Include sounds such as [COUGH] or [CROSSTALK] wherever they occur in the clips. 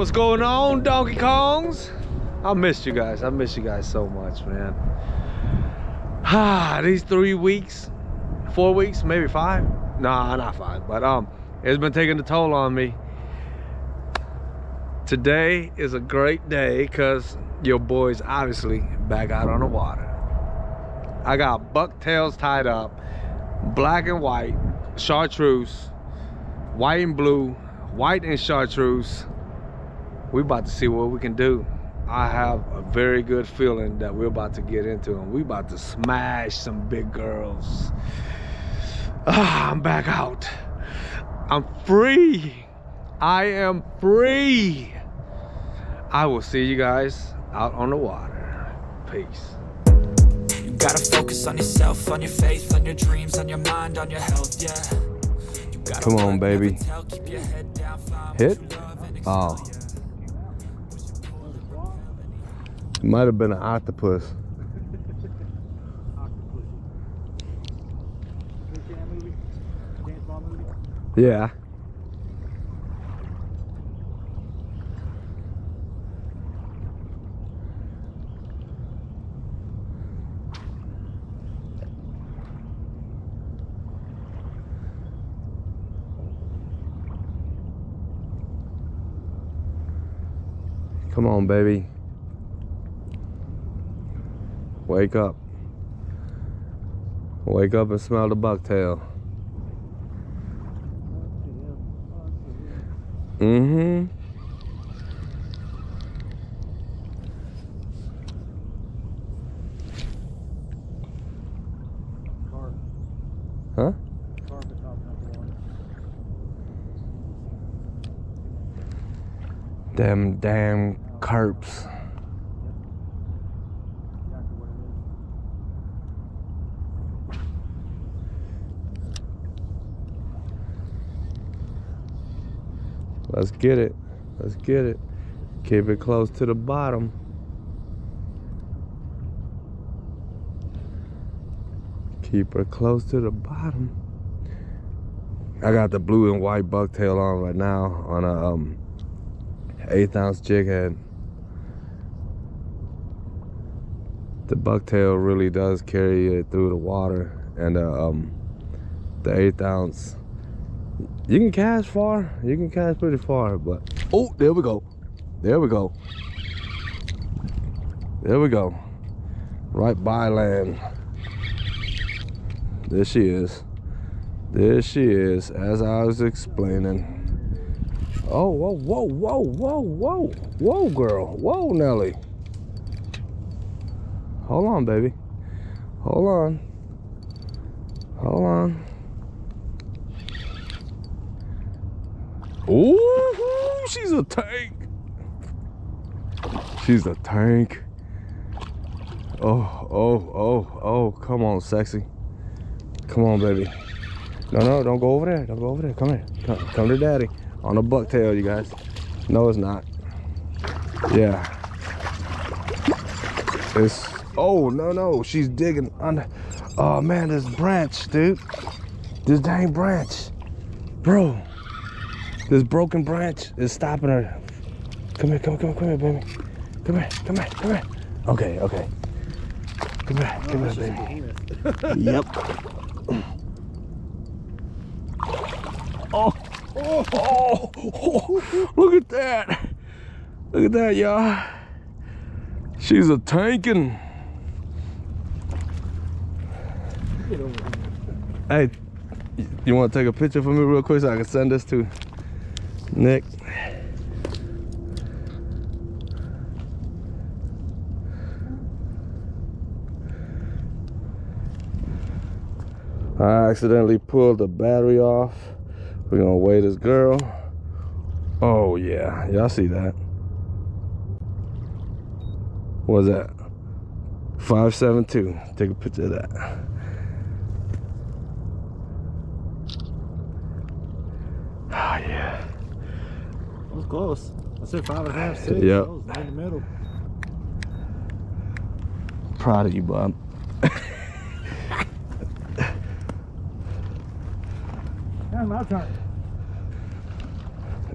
What's going on, Donkey Kongs? I missed you guys. I miss you guys so much, man. Ah, [SIGHS] these three weeks, four weeks, maybe five. Nah, not five, but um, it's been taking a toll on me. Today is a great day because your boy's obviously back out on the water. I got bucktails tied up, black and white, chartreuse, white and blue, white and chartreuse. We about to see what we can do. I have a very good feeling that we're about to get into them. We're about to smash some big girls. Ah, I'm back out. I'm free. I am free. I will see you guys out on the water. Peace. You gotta focus on yourself, on your faith, on your dreams, on your mind, on your health, yeah. You gotta Come on, baby. tell, keep your head down, Hit? what you Oh. Yeah. Might have been an octopus. Yeah. Come on, baby. Wake up. Wake up and smell the bucktail. Mm-hmm. Huh? Them damn carps. Let's get it. Let's get it. Keep it close to the bottom. Keep her close to the bottom. I got the blue and white bucktail on right now on a um, eighth ounce jig head. The bucktail really does carry it through the water, and uh, um, the eighth ounce you can cast far. You can cast pretty far, but oh, there we go. There we go. There we go. Right by land. There she is. There she is, as I was explaining. Oh, whoa, whoa, whoa, whoa, whoa, whoa, girl. Whoa, Nelly. Hold on, baby. Hold on. Hold on. Ooh, she's a tank. She's a tank. Oh, oh, oh, oh, come on, sexy. Come on, baby. No, no, don't go over there. Don't go over there. Come here. Come, come to daddy. On a bucktail, you guys. No, it's not. Yeah. It's, oh, no, no. She's digging under. Oh, man, this branch, dude. This dang branch. Bro. This broken branch is stopping her. Come here, come here, come here, come here, baby. Come here, come here, come here. Okay, okay. Come here, come here, baby. [LAUGHS] yep. Oh, oh, oh, oh, look at that. Look at that, y'all. She's a tanking. Hey, you want to take a picture for me real quick so I can send this to Nick. I accidentally pulled the battery off. We're gonna weigh this girl. Oh yeah, y'all see that. What was that? 572. Take a picture of that. close. I said five and a half, six. Yep. Right in the middle. Proud of you, Bob. now my turn.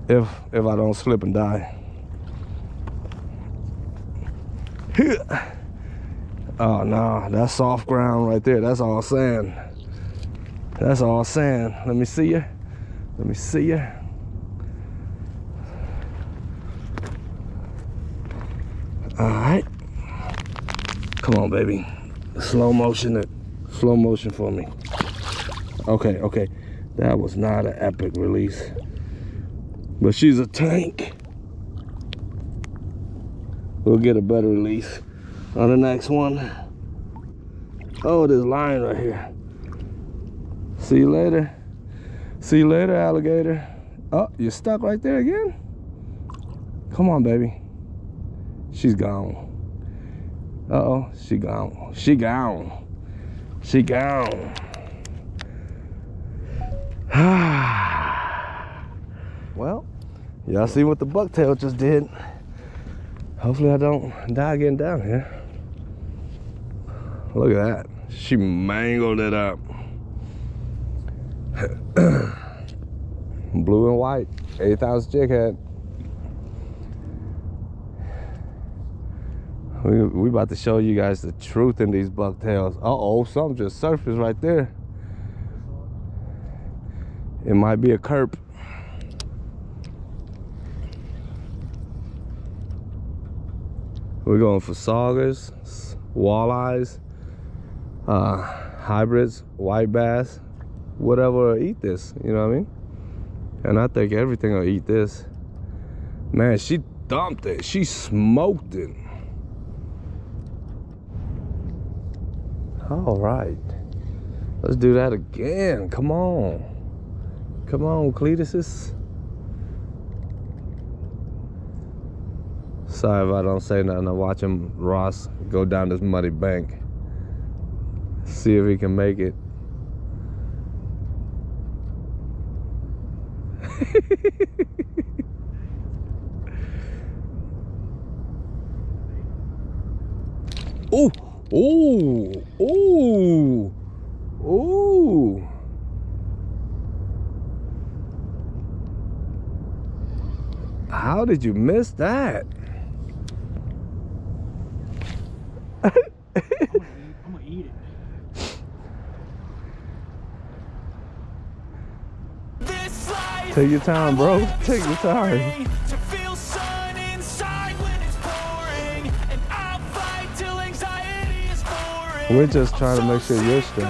If if I don't slip and die. Oh no, that's soft ground right there. That's all sand. That's all sand. Let me see you. Let me see you. Come on, baby. Slow motion it. Slow motion for me. Okay, okay. That was not an epic release. But she's a tank. We'll get a better release on the next one. Oh, this line right here. See you later. See you later, alligator. Oh, you're stuck right there again? Come on, baby. She's gone. Uh-oh, she gone. She gone. She gone. [SIGHS] well, y'all see what the bucktail just did. Hopefully I don't die getting down here. Look at that. She mangled it up. [CLEARS THROAT] Blue and white, 8th ounce jig head. We, we about to show you guys the truth in these bucktails. Uh-oh, something just surfaced right there. It might be a kerp. We're going for saugers, walleyes, uh, hybrids, white bass, whatever eat this, you know what I mean? And I think everything will eat this. Man, she dumped it. She smoked it. All right. Let's do that again. Come on. Come on, Cletuses. Sorry if I don't say nothing. I'm watching Ross go down this muddy bank. See if he can make it. [LAUGHS] Ooh, ooh, ooh, ooh. How did you miss that? I'm gonna eat, I'm gonna eat it. Take your time, bro. Take your time. We're just trying to make sure you're extortion.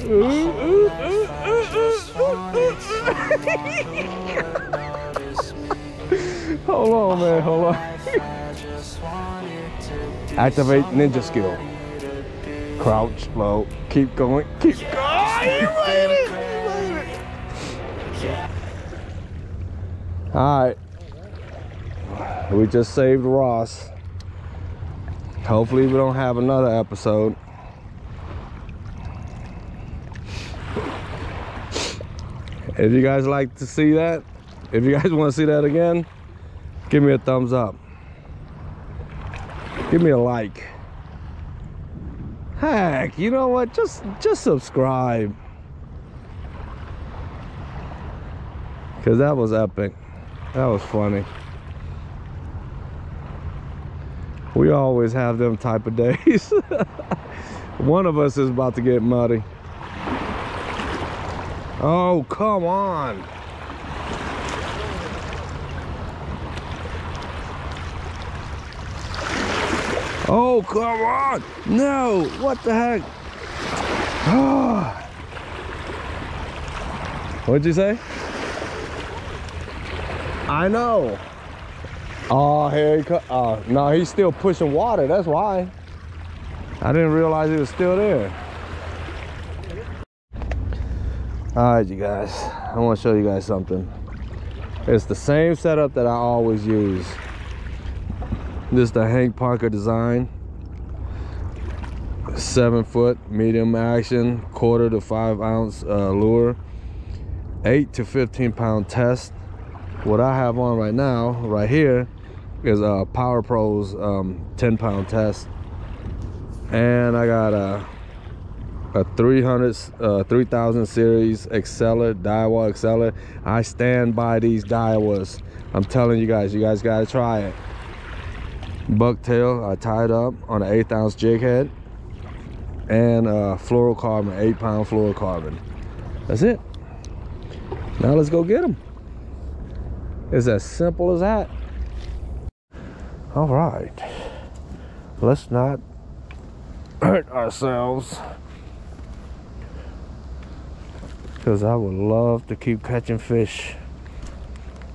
[LAUGHS] Hold on, man. Hold on. [LAUGHS] Activate ninja skill. Crouch, low. Keep going. Keep going. Oh, you made it. You made it. All right. We just saved Ross. Hopefully, we don't have another episode. If you guys like to see that, if you guys [LAUGHS] want to see that again, give me a thumbs up. Give me a like. Heck, you know what? Just just subscribe. Cause that was epic. That was funny. We always have them type of days. [LAUGHS] One of us is about to get muddy. Oh, come on. Oh, come on. No, what the heck? [SIGHS] What'd you say? I know. Oh, here he comes. Oh, no, he's still pushing water. That's why. I didn't realize he was still there. All right, you guys. I want to show you guys something. It's the same setup that I always use. This is the Hank Parker design. Seven foot medium action, quarter to five ounce uh, lure, eight to 15 pound test. What I have on right now, right here, is a Power Pros um, 10 pound test. And I got a, a 300, uh, 3000 series Exceler, Daiwa Exceler. I stand by these Daiwas. I'm telling you guys, you guys gotta try it. bucktail I tied up on an eighth ounce jig head and uh, fluorocarbon, eight pound fluorocarbon. That's it. Now let's go get them. It's as simple as that. All right. Let's not hurt ourselves. Because I would love to keep catching fish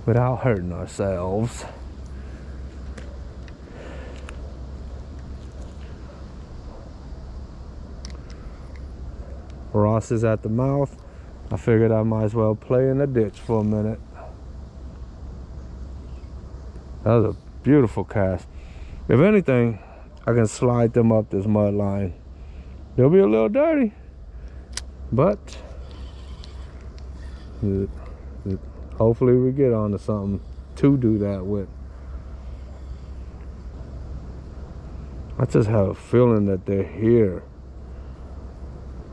without hurting ourselves. Ross is at the mouth. I figured I might as well play in the ditch for a minute. That was a beautiful cast. If anything, I can slide them up this mud line. They'll be a little dirty, but hopefully we get onto something to do that with. I just have a feeling that they're here.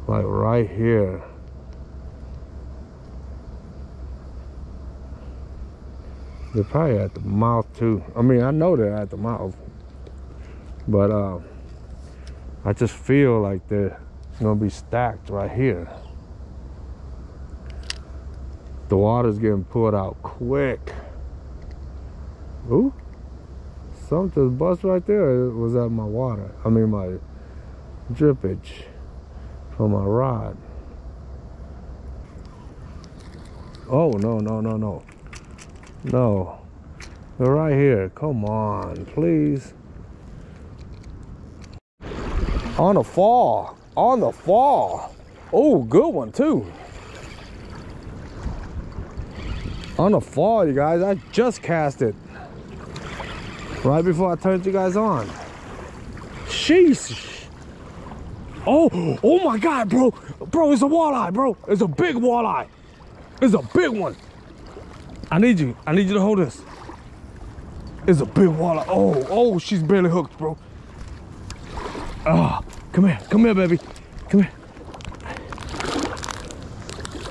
Like right here. They're probably at the mouth too. I mean, I know they're at the mouth. But uh, I just feel like they're gonna be stacked right here. The water's getting pulled out quick. Ooh. Something just bust right there. It was at my water. I mean my drippage from my rod. Oh no no no no. No. They're right here. Come on, please. On the fall. On the fall. Oh, good one too. On the fall, you guys. I just cast it. Right before I turned you guys on. Sheesh. Oh, oh my God, bro. Bro, it's a walleye, bro. It's a big walleye. It's a big one. I need you. I need you to hold this. It's a big walleye. Oh, oh, she's barely hooked, bro. Ah, come here. Come here, baby. Come here.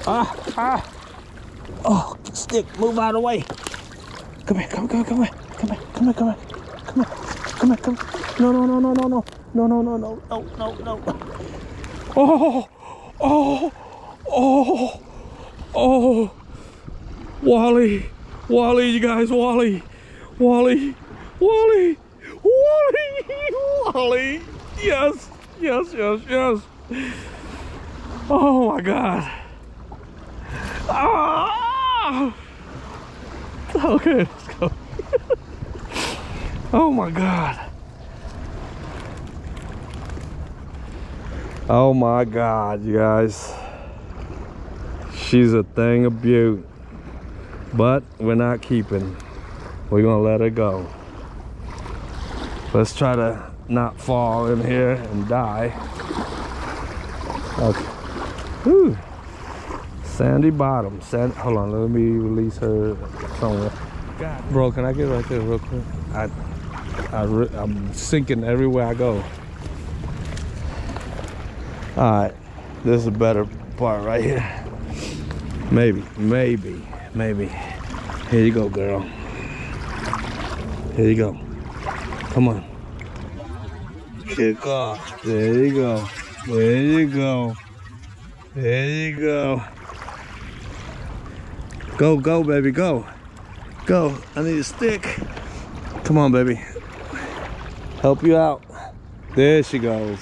Ah, ah. Oh, stick, move out of the way. Come here, come, come, come here. Come here, come here, come here. Come here, come here, come here. No, no, no, no, no, no. No, no, no, no, no, no, no. Oh, oh, oh, oh. Wally, Wally, you guys, Wally, Wally, Wally, Wally, [LAUGHS] Wally. Yes, yes, yes, yes. Oh my God. Ah! [LAUGHS] Okay, let's go. [LAUGHS] oh my God. Oh my God, you guys. She's a thing of beauty. But we're not keeping. We're gonna let her go. Let's try to not fall in here and die. Okay. Whew. Sandy bottom. Sand hold on, let me release her somewhere. God. Bro, can I get right there real quick? I, I I'm sinking everywhere I go. All right, this is a better part right here. Maybe, maybe, maybe. Here you go, girl. Here you go. Come on. Kick off. There you go. There you go. There you go. Go, go, baby, go. Go. I need a stick. Come on, baby. Help you out. There she goes.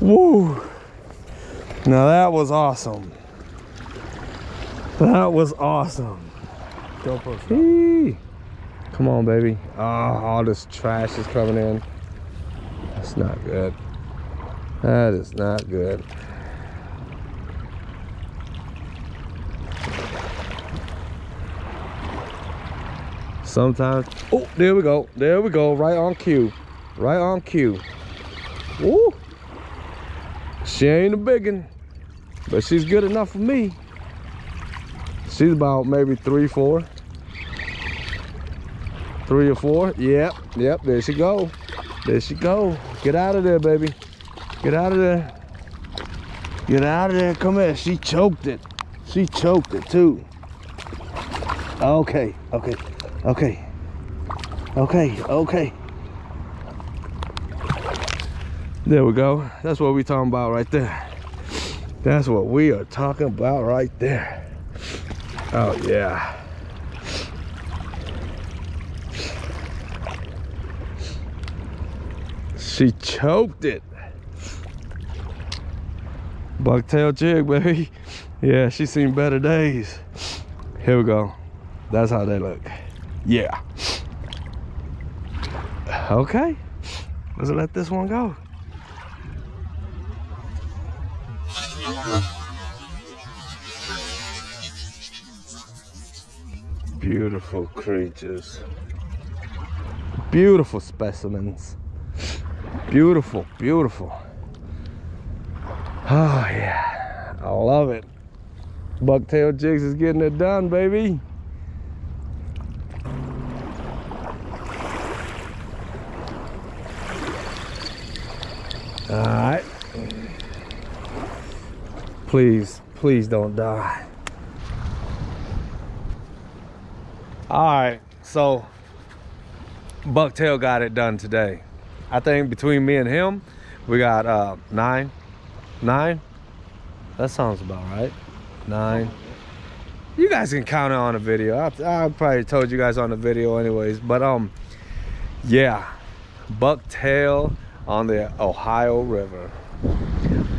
Woo. Now that was awesome. That was awesome. Eee. Come on, baby. Oh, all this trash is coming in. That's not good. That is not good. Sometimes, oh, there we go. There we go. Right on cue. Right on cue. Woo. She ain't a biggin, but she's good enough for me. She's about maybe three, four. Three or four. Yep, yep, there she go. There she go. Get out of there, baby. Get out of there. Get out of there. Come here. She choked it. She choked it too. Okay, okay, okay. Okay, okay. There we go. That's what we talking about right there. That's what we are talking about right there. Oh yeah. She choked it. Bucktail jig, baby. Yeah, she's seen better days. Here we go. That's how they look. Yeah. Okay. Let's let this one go. Beautiful creatures. Beautiful specimens. Beautiful, beautiful. Oh yeah, I love it. Bucktail Jigs is getting it done, baby. All right. Please, please don't die. All right, so Bucktail got it done today. I think between me and him, we got uh, nine, nine. That sounds about right. Nine. You guys can count it on the video. I, I probably told you guys on the video anyways, but um, yeah, Bucktail on the Ohio River.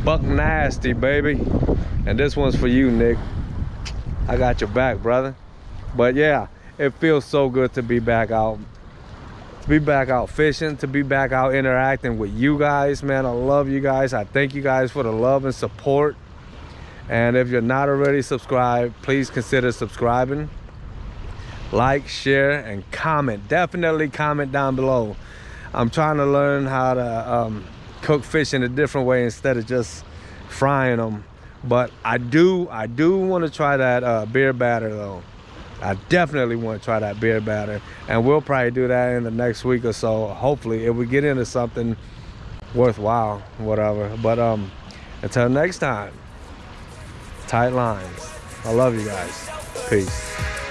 Buck nasty, baby. And this one's for you, Nick. I got your back, brother. But yeah, it feels so good to be back out. To be back out fishing, to be back out interacting with you guys, man. I love you guys. I thank you guys for the love and support. And if you're not already subscribed, please consider subscribing. Like, share, and comment. Definitely comment down below. I'm trying to learn how to um, cook fish in a different way instead of just frying them. But I do, I do want to try that uh, beer batter though. I definitely want to try that beer batter, and we'll probably do that in the next week or so. Hopefully, if we get into something worthwhile, whatever. But um, until next time, tight lines. I love you guys. Peace.